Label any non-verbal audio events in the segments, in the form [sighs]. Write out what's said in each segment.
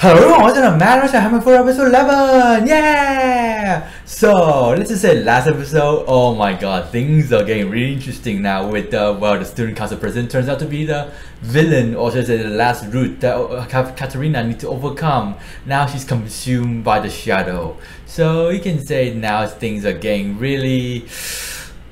Hello what's up? Matt Russia, Hamefura episode 11! Yeah! So, let's just say last episode, oh my god, things are getting really interesting now with, uh, well, the student council president turns out to be the villain, or should I say the last route that uh, Katarina needs to overcome. Now she's consumed by the shadow. So, you can say now things are getting really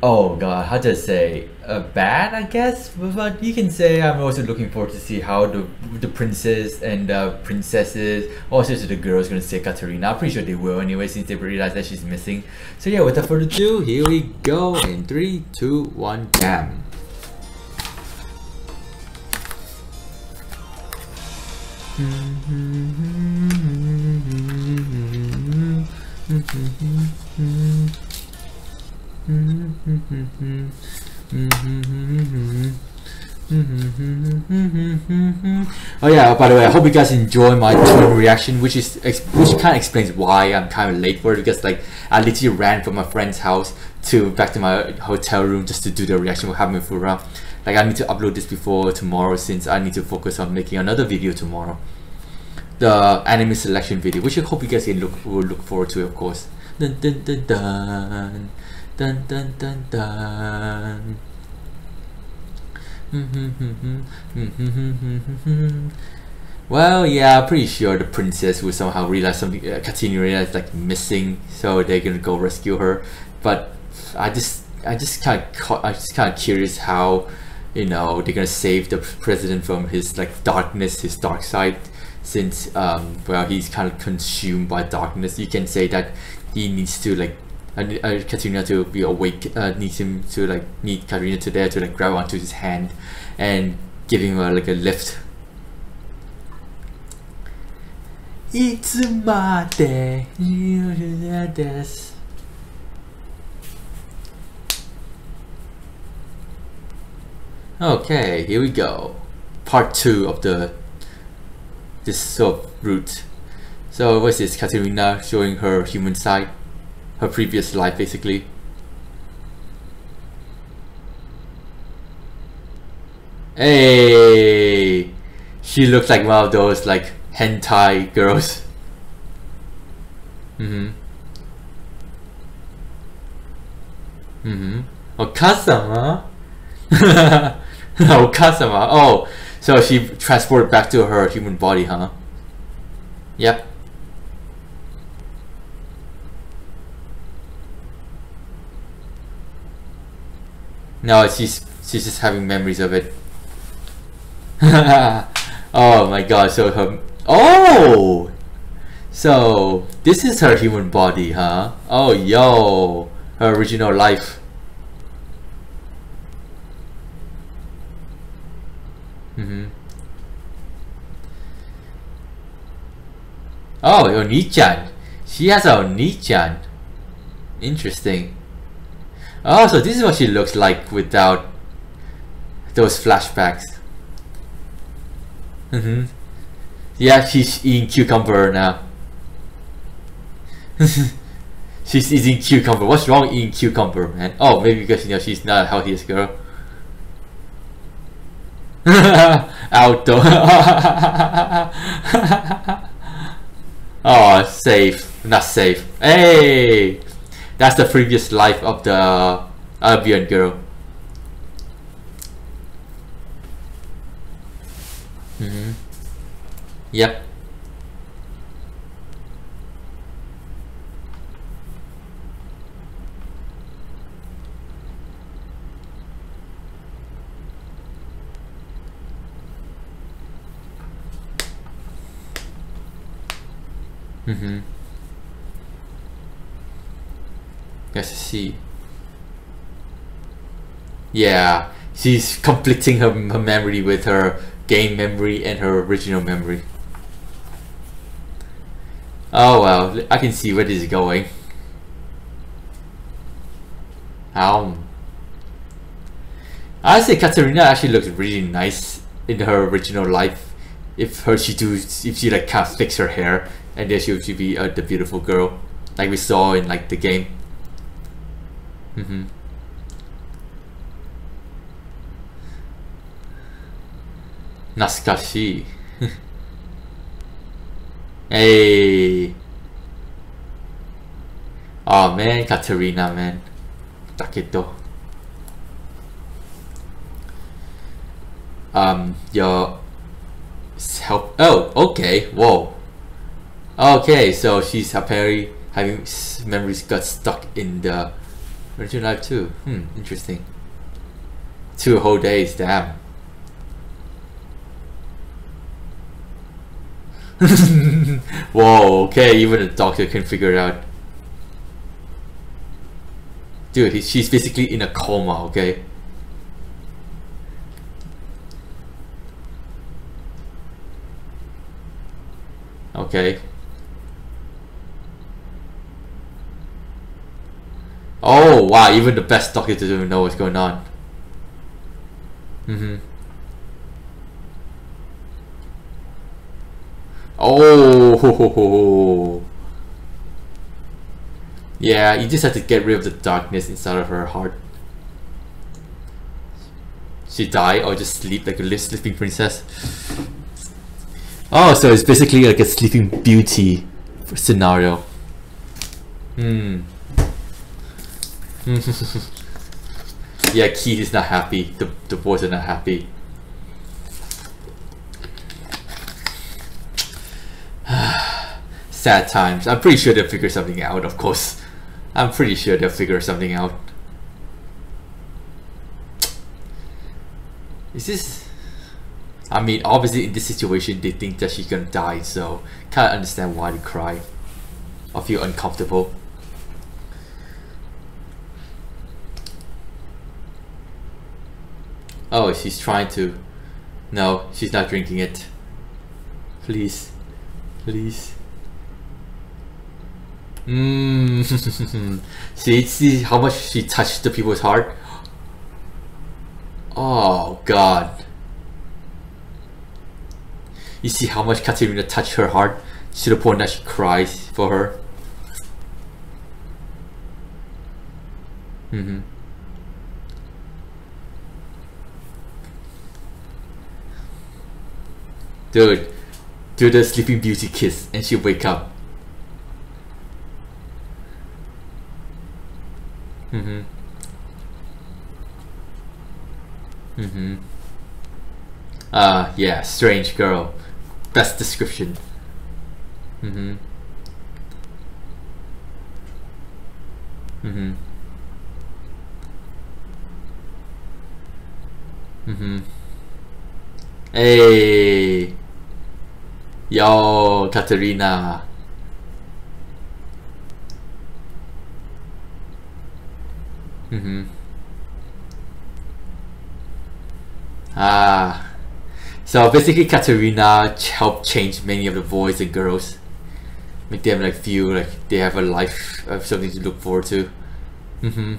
oh god how to say? Uh, bad i guess? But you can say i'm also looking forward to see how the the princess and uh, princesses also to the girls gonna say katarina i'm pretty sure they will anyway since they realize that she's missing. So yeah without further ado here we go in three two one damn [laughs] Mm-hmm. Mm-hmm. Mm-hmm. oh yeah, by the way, I hope you guys enjoy my twin reaction, which is which kind of explains why I'm kind of late for it because like I literally ran from my friend's house to back to my hotel room just to do the reaction with Hamefura. Like I need to upload this before tomorrow since I need to focus on making another video tomorrow. The anime selection video, which I hope you guys can look will look forward to, of course. Dun, dun, dun, dun. Dun dun dun dun. well, yeah, I'm pretty sure the princess will somehow realize something. Uh, Katina realize like missing, so they're gonna go rescue her. But I just, I just kind of, I just kind of curious how, you know, they're gonna save the president from his like darkness, his dark side. Since um, well, he's kind of consumed by darkness. You can say that he needs to like I, I Katrina to be awake, uh, needs him to like need Katarina to there to like grab onto his hand and giving her uh, like a lift. It's my day, you this. Okay, here we go. Part two of the this sort of route. So what's this Katarina showing her human side? Her previous life basically. Hey, she looks like one of those like hentai girls. Mhm. Mhm. Okasama. Okasama. Oh, so she transported back to her human body, huh? Yep. No, she's she's just having memories of it. [laughs] oh my god, so her Oh So this is her human body, huh? Oh yo her original life. Mm-hmm. Oh, Onii-chan. She has a Onii-chan. Interesting. Oh, so this is what she looks like without those flashbacks. Mm-hmm. Yeah, she's eating cucumber now. [laughs] she's eating cucumber. What's wrong eating cucumber, man? Oh, maybe because you know she's not the healthiest girl. [laughs] Outdoor. [laughs] oh, safe. Not safe. Hey! That's the previous life of the Albion girl. Mm -hmm. Yep. Mm-hmm. Yes, see. Yeah, she's conflicting her, her memory with her game memory and her original memory. Oh well, I can see where this is going. Um, I say Katarina actually looks really nice in her original life. If her she do if she like can't fix her hair and then she would be uh, the beautiful girl like we saw in like the game. Mm-hmm. [laughs] Hey. Oh man, Katarina, man. Taketo. Um, your help. Oh, okay. Whoa. Okay, so she's apparently having memories got stuck in the original life too. Hmm, interesting. Two whole days, damn. [laughs] Whoa, okay, even a doctor can figure it out. Dude, she's basically in a coma, okay? Okay. Oh, wow, even the best doctor doesn't even know what's going on. Mm-hmm. Oh, [laughs] yeah, you just have to get rid of the darkness inside of her heart. She die or just sleep like a sleeping princess. Oh, so it's basically like a sleeping beauty scenario. Hmm. Yeah, Keith is not happy. The the boys are not happy. [sighs] Sad times. I'm pretty sure they'll figure something out, of course. I'm pretty sure they'll figure something out. Is this... I mean, obviously in this situation, they think that she's gonna die, so can't understand why they cry I feel uncomfortable. Oh, she's trying to... No, she's not drinking it. Please. Please. Mmm. [laughs] see, see how much she touched the people's heart? Oh, God. You see how much Katarina touched her heart to the point that she cries for her? Mm-hmm. Dude, do the Sleeping Beauty kiss and she'll wake up. Mm-hmm. Mm-hmm. Uh, yeah, strange girl. Best description. Mm-hmm. Mm-hmm. Mm-hmm. Hey! Yo, Katarina. Mm-hmm. Ah. So basically Katarina helped change many of the boys and girls. Make them like feel like they have a life of something to look forward to. Mm-hmm.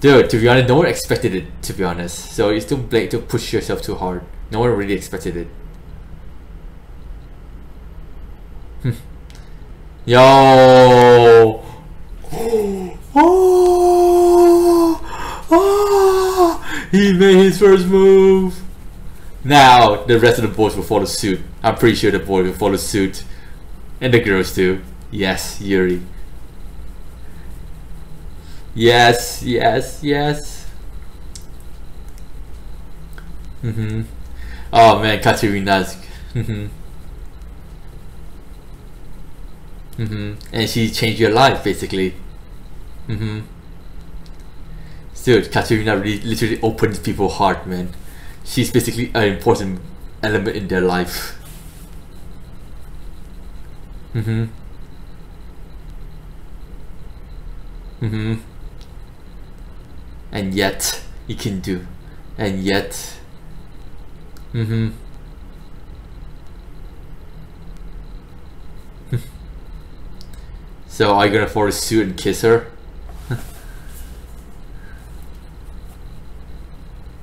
Dude, to be honest, no one expected it, to be honest. So you still blame to push yourself too hard. No one really expected it. Hmm. Yo! [gasps] Oh! Oh! He made his first move! Now, the rest of the boys will follow suit. I'm pretty sure the boys will follow suit. And the girls too. Yes, Yuri. Yes, yes, yes. Mm-hmm. Oh man, Katarina's. Mm-hmm. Mm-hmm. And she changed your life, basically. Mm-hmm. Dude, Katarina really, literally opens people's heart, man. She's basically an important element in their life. Mm-hmm. Mm-hmm. And yet, you can do. And yet, Mm-hmm. so are you gonna force a suit and kiss her? [laughs]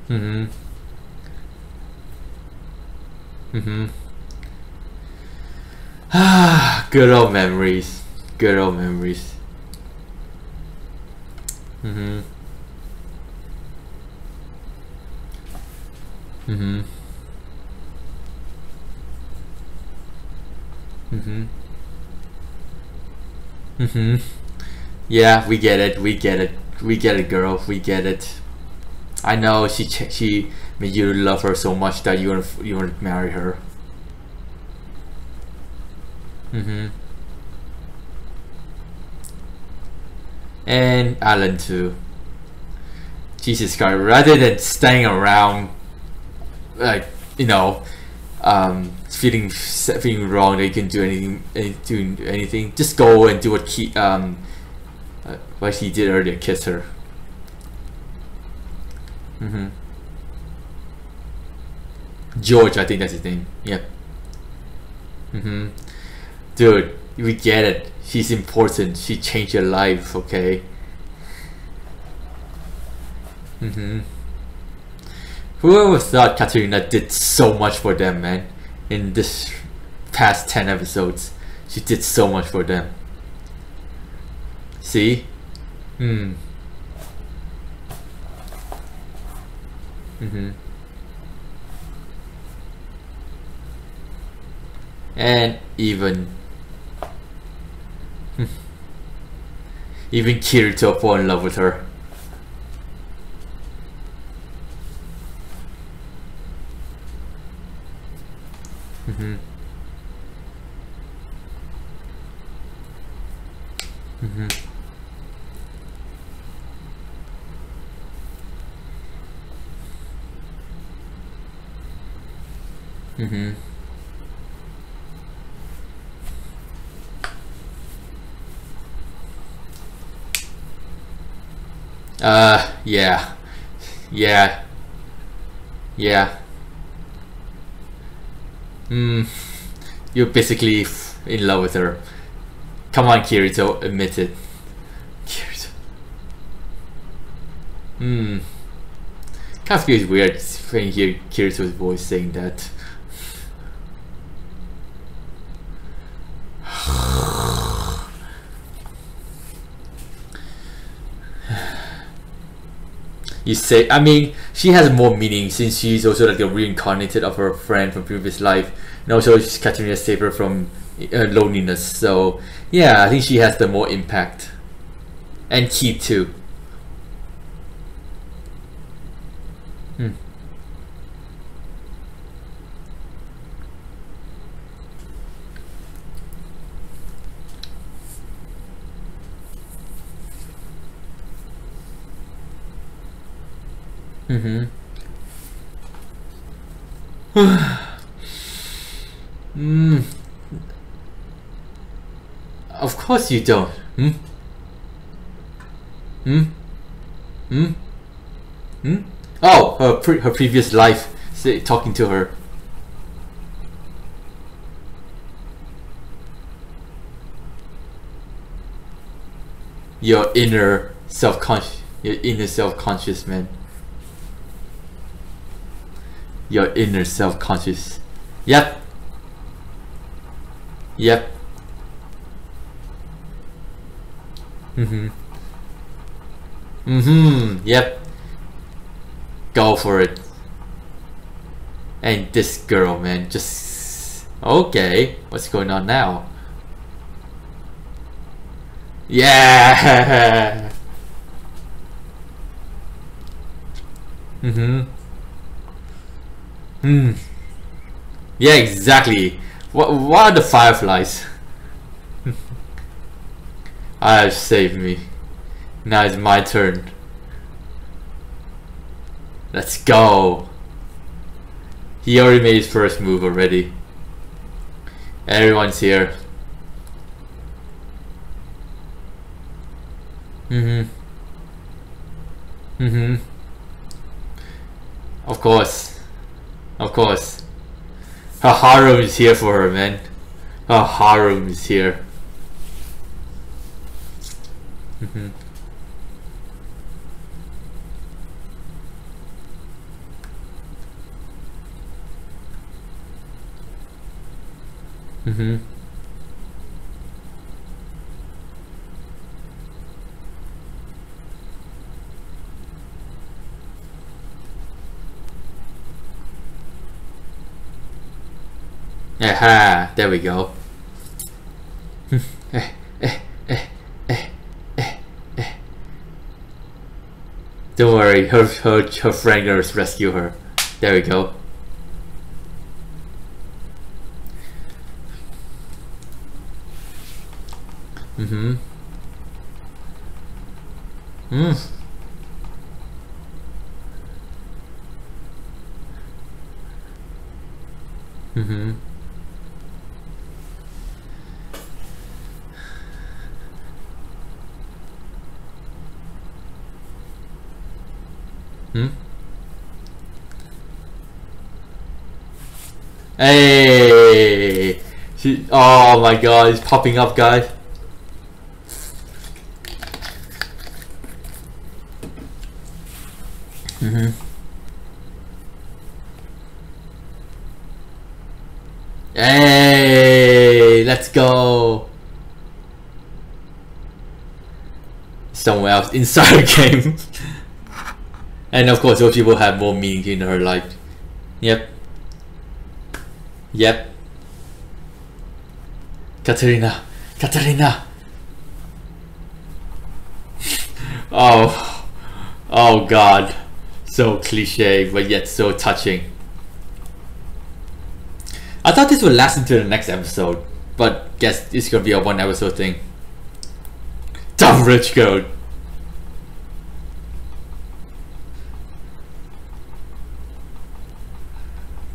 mm-hmm. Mm-hmm. Ah, [sighs] good old memories. Good old memories. Mm-hmm. Mm-hmm. Mm-hmm. Mm-hmm. Yeah, we get it. We get it. We get it, girl. We get it. I know she she made you love her so much that you want you want to marry her. Mm-hmm. And Alan too. Jesus Christ! Rather than staying around, like you know, um, feeling feeling wrong that you can do anything, do anything, just go and do what he um, uh, what he did earlier, kiss her. Mm-hmm. George, I think that's his name. Yep. Mm-hmm. Dude, we get it. She's important. She changed your life, okay? Mm-hmm. Whoever thought Katarina did so much for them, man? In this past 10 episodes. She did so much for them. See? Hmm. Mm-hmm. And even [laughs] even Kirito fall in love with her. Mm-hmm. Mm-hmm. Mm-hmm. Uh, yeah. Yeah. Yeah. Hmm. You're basically in love with her. Come on, Kirito, admit it. Kirito. Hmm. Of feels weird when you hear Kirito's voice saying that. You say I mean she has more meaning since she's also like a reincarnated of her friend from previous life. And also she's catching a saver from uh, loneliness. So yeah I think she has the more impact. And key too Mm-hmm. [sighs] mm. Of course you don't. Hmm? Hmm? Hmm? Hmm? Oh, her, pre her previous life, say, talking to her. Your inner self-conscious, your inner self-conscious man your inner self-conscious. Yep. Yep. Mm-hmm. Mm-hmm. Yep. Go for it. And this girl, man, just... Okay, what's going on now? Yeah! [laughs] mm-hmm. Hmm. Yeah, exactly. What, what are the fireflies? [laughs] I have saved me. Now it's my turn. Let's go. He already made his first move already. Everyone's here. Mm-hmm. Mm-hmm. Of course. Of course. Her harem is here for her, man. Her harem is here. Mm-hmm. Mm-hmm. Aha, there we go. eh, eh, eh, Don't worry, her, her, her friend girls rescue her. There we go. Mm-hmm. Mm. Hmm? Hey! She, oh my god, it's popping up, guys. Mm-hmm. Hey, let's go. Somewhere else inside the [laughs] game. And of course, those people have more meaning in her life. Yep. Yep. Katarina. Katarina. [laughs] oh. Oh god. So cliche, but yet so touching. I thought this would last until the next episode, but guess it's gonna be a one episode thing. Dumb rich girl.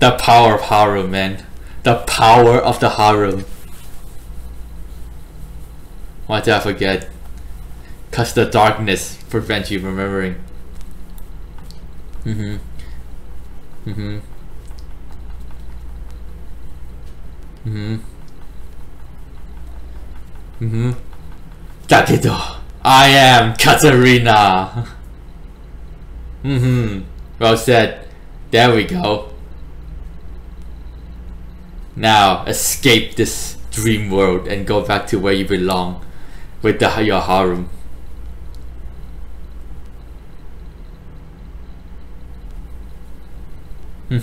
The power of harem, man. The power of the harem. Why did I forget? Cause the darkness prevents you remembering. Mm-hmm. Mm-hmm. Mm-hmm. Mm-hmm. Kaketo. I am Katarina. [laughs] mm-hmm. Well said. There we go. Now escape this dream world and go back to where you belong with the your harem. Hmm.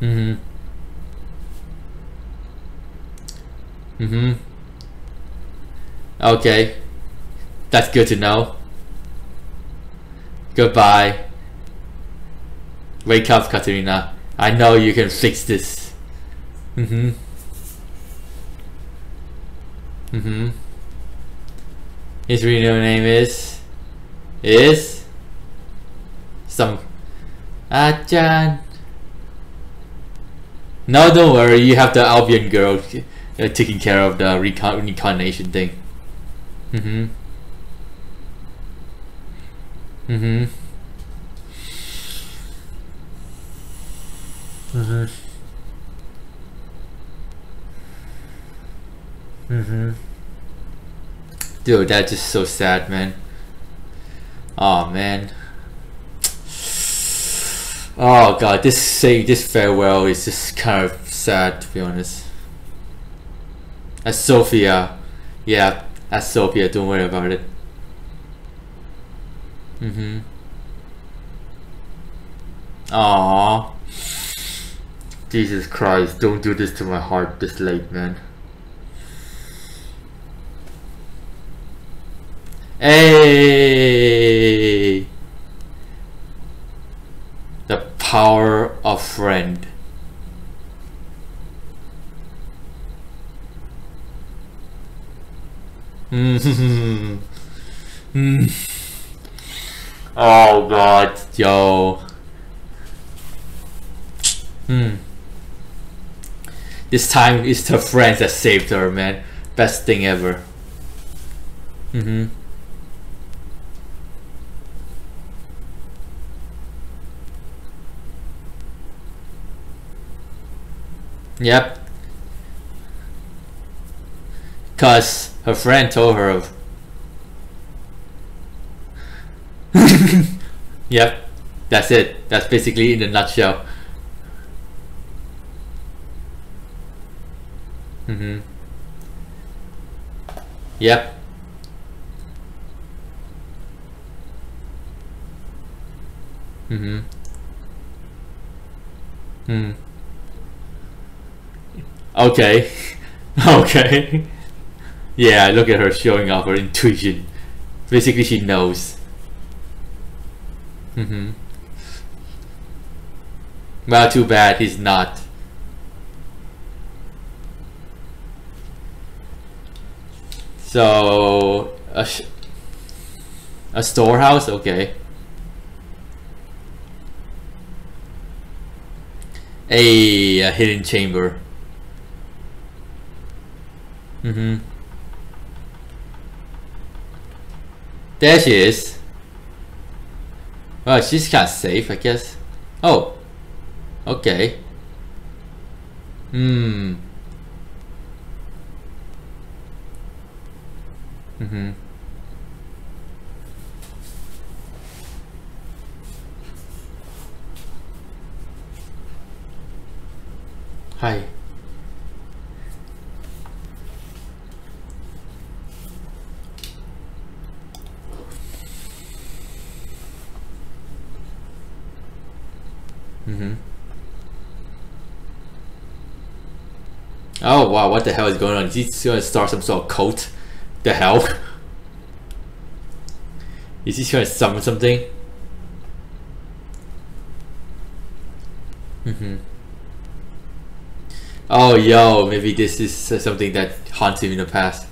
Mm-hmm. Mm-hmm. Okay. That's good to know. Goodbye. Wake up, Katarina. I know you can fix this. Mm-hmm. Mm-hmm. His real name is... Is... Some... Achan... No, don't worry. You have the Albion girl uh, taking care of the reincarnation thing. Mm-hmm. Mm-hmm. Mm-hmm. Mm-hmm. Dude, that's just so sad, man. Oh man. Oh god, this say this farewell is just kind of sad to be honest. As Sophia, yeah, as Sophia, don't worry about it. Mm-hmm. Aww. Jesus Christ, don't do this to my heart this late, man. Hey! The power of friend. Hmm. [laughs] oh god, yo. Hmm. This time it's her friends that saved her, man. Best thing ever. Mm-hmm. Yep. Cause her friend told her of. Yep. That's it. That's basically in a nutshell. Mm-hmm. Yep. Mm-hmm. Hmm. Okay. [laughs] okay. [laughs] Yeah, look at her showing off her intuition. Basically, she knows. Mm-hmm. Well, too bad he's not. So, a, a storehouse? Okay. A, a hidden chamber. Mm-hmm. There she is. Well, she's kind of safe, I guess. Oh. Okay. Hmm. Mm-hmm. Hi. Mm-hmm. Oh wow, what the hell is going on? Is he gonna start some sort of cult? The hell? [laughs] Is he gonna summon something? Mm-hmm. Oh yo, maybe this is something that haunts him in the past.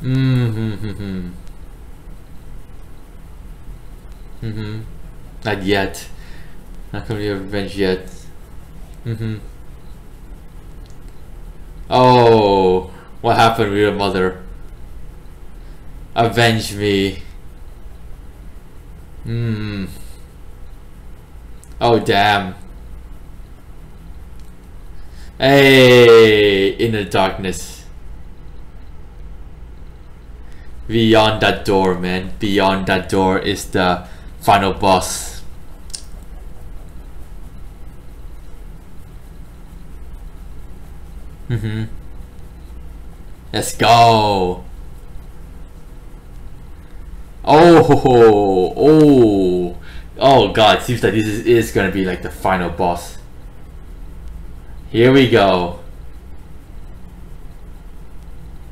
Mm-hmm. Mm-hmm. mm-hmm. Not yet. Not gonna be revenge yet. Mm-hmm. Oh, what happened to your mother? Avenge me. Hmm. Oh, damn. Hey, in the darkness. Beyond that door, man. Beyond that door is the final boss. Mm-hmm. Let's go. Oh, oh, oh god, seems like this is, is gonna be like the final boss. Here we go.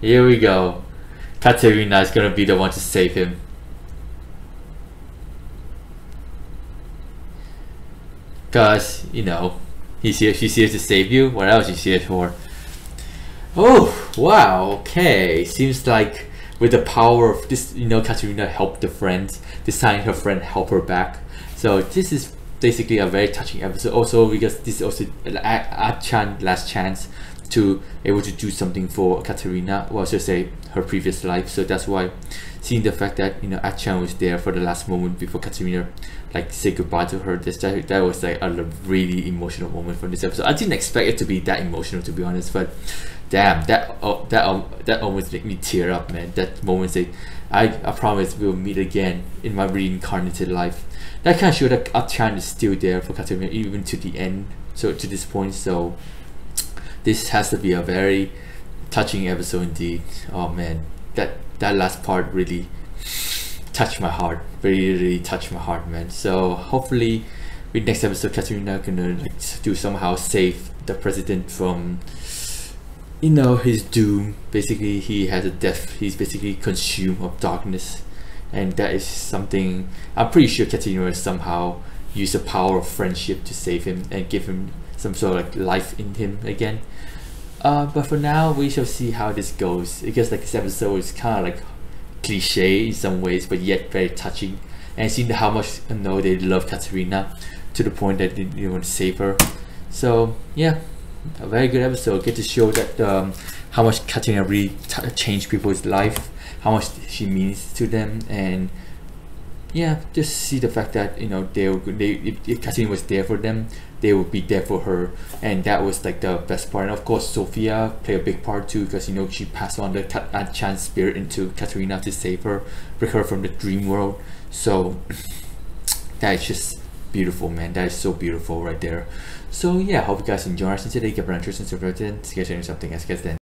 Here we go. Katarina is gonna be the one to save him. Cause, you know, he's here, she's here to save you. What else is she here for? Oh, wow, okay. Seems like with the power of this, you know, Katarina helped the friend, time her friend help her back. So this is basically a very touching episode also because this is also a, chan last chance to able to do something for Katarina, well, I should say her previous life. So that's why seeing the fact that you know Achan was there for the last moment before Katarina like say goodbye to her. This that, that was like a really emotional moment from this episode. I didn't expect it to be that emotional to be honest, but damn that oh, that um, that almost made me tear up, man. That moment say, I I promise we'll meet again in my reincarnated life. That kind of showed that Achan is still there for Katarina even to the end. So to this point, so this has to be a very touching episode indeed. Oh man, that that last part really touched my heart. Really, really touched my heart, man. So hopefully, with next episode, Katarina gonna like do somehow save the president from you know his doom. Basically, he has a death. He's basically consumed of darkness, and that is something I'm pretty sure Katarina will somehow use the power of friendship to save him and give him some sort of like life in him again. Uh, but for now, we shall see how this goes. Because like this episode is kind of like cliche in some ways, but yet very touching. And seeing how much you know they love Katarina to the point that they, they want to save her. So yeah, a very good episode. Get to show that um, how much Katarina really changed people's life, how much she means to them, and yeah, just see the fact that you know they, they if, if Katarina was there for them, they would be there for her. And that was like the best part. And of course Sophia played a big part too because you know she passed on the chance spirit into Katarina to save her bring her from the dream world. So [sniffs] that is just beautiful man. That is so beautiful right there. So yeah hope you guys enjoy our today. Get better interest in something else. Guys then